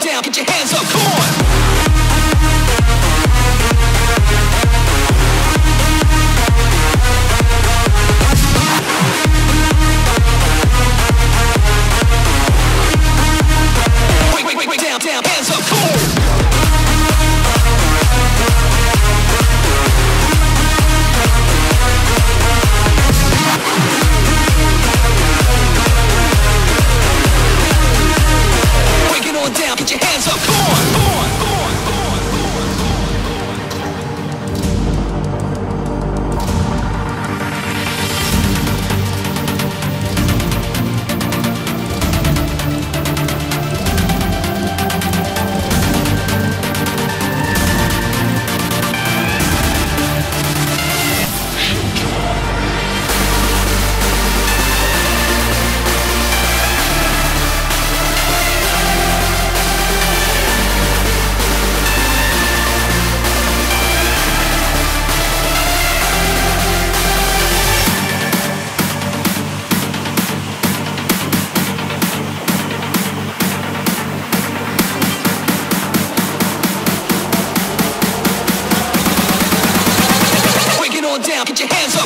down, put your hands up, come on! down, your hands up.